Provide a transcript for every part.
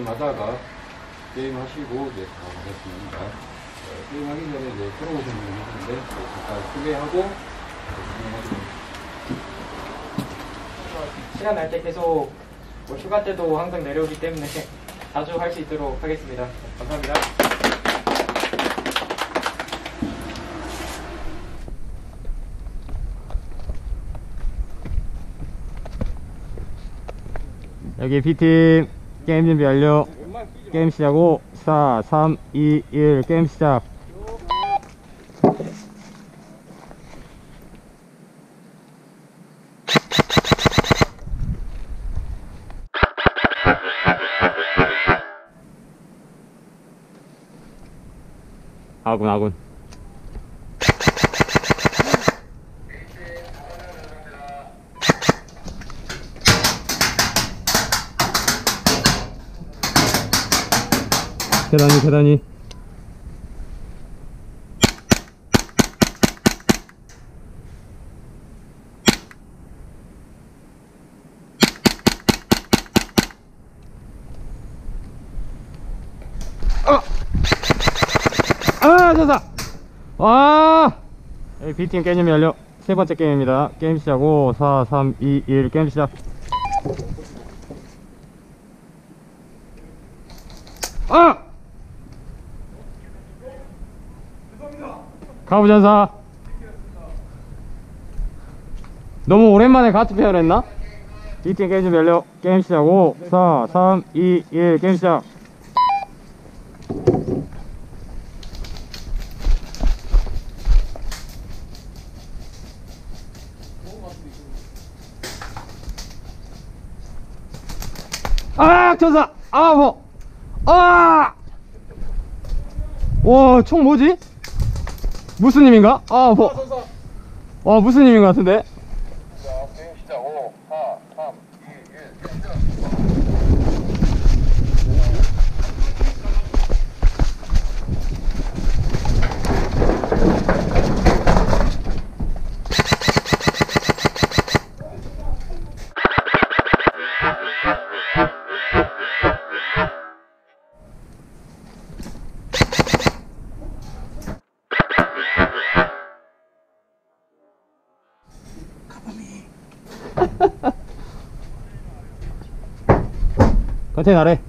게임하다가 게임하시고 이제 다 가셨습니다. 어, 게임하기 전에 이제 들어오신 분이 계시는데 잠깐 소개하고 시간 날 때 계속 뭐 휴가 때도 항상 내려오기 때문에 자주 할 수 있도록 하겠습니다. 감사합니다. 여기 B팀 게임 준비 완료. 게임 시작 5 4 3 2 1 게임 시작. 아군 아군 계단이 계단이. 아! 좋다 와! 여기 B팀 게임 열려. 세 번째 게임입니다. 게임 시작 5 4 3 2 1 게임 시작. 아! 가부전사 너무 오랜만에 같은 페어를 했나? B팀 게임 좀 열려 게임 시작 5 4 3 2 1 게임 시작 아 전사 아 뭐. 아! 와, 총 뭐지? 무슨 님인가? 아, 뭐. 와, 무슨 님인 것 같은데? 컨테이너 아래.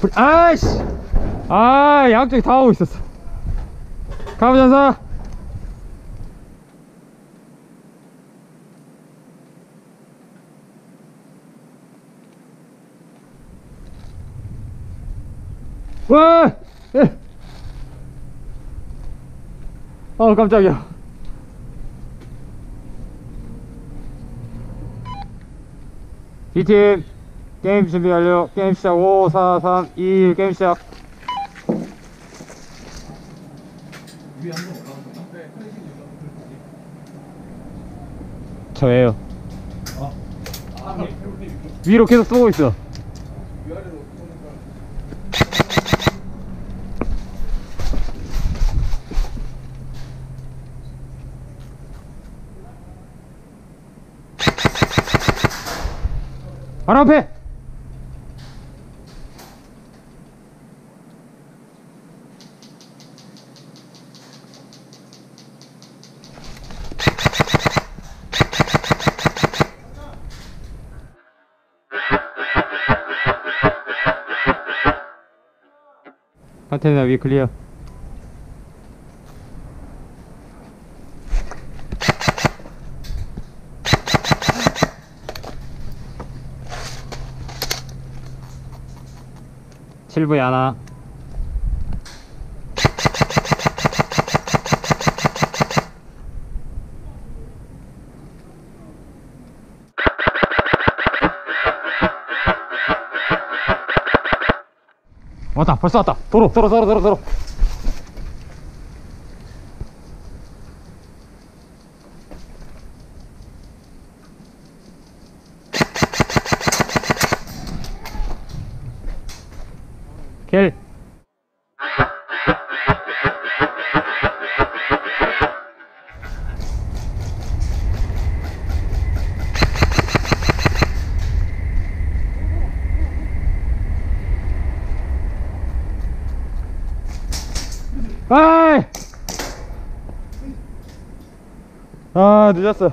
불- 아이씨! 아, 양쪽이 다 오고 있었어. 가부전사! 와! 예. 어, 깜짝이야. B팀, 게임 준비 완료. 게임 시작. 5, 4, 3, 2, 1, 게임 시작. 저예요. 위로 계속 쏘고 있어. 바로 앞에! 컨테이너 위 클리어. 칠부에 하나. 왔다, 벌써 왔다. 도로, 도로, 도로, 도로, 도로. 텔 아이! 아 늦었어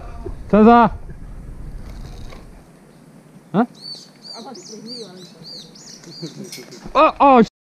천사 어? 아,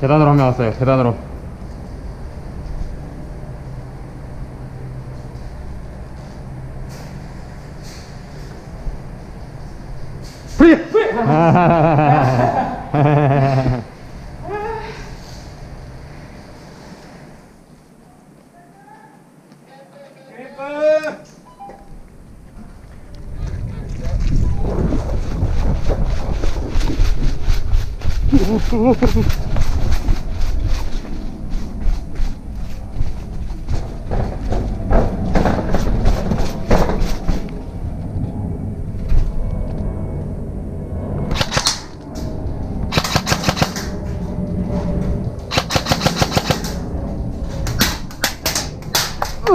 계단으로 한 명 왔어요. 계단으로. 프리! 프리!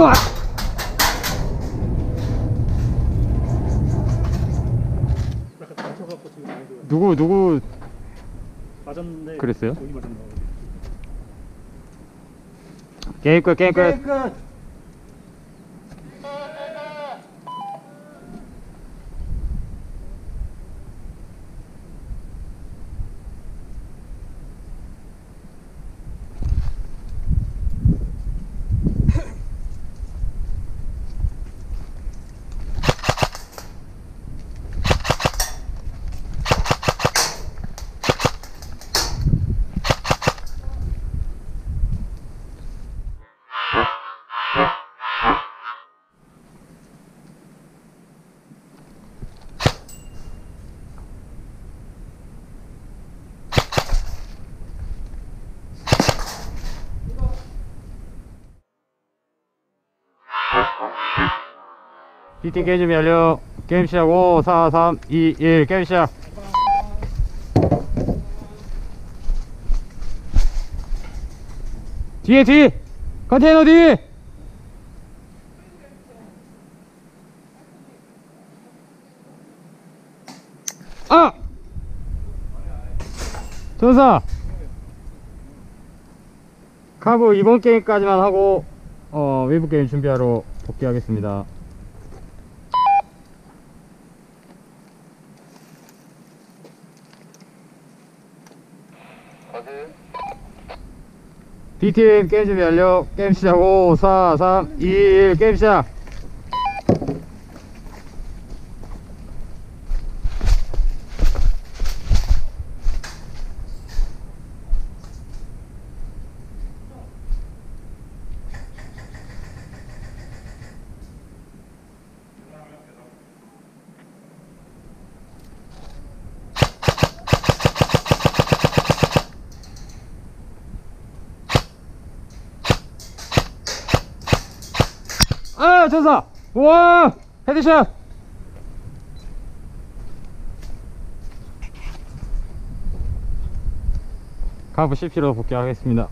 으아! 누구 누구 맞았는데 그랬어요? 맞았나 봐. 게임 끝 게임 끝비 팅 게임 준비 완료 게임 시작. 5 4 3 2 1 게임 시작. 뒤에 뒤 컨테이너 뒤 아! 전사. 카브 이번 게임까지만 하고 어 외부 게임 준비하러 복귀하겠습니다 B팀 게임 준비 완료 게임 시작 5 4 3 2 1 게임 시작 아 전사. 우와 헤드샷. 가부 CP로 복귀하겠습니다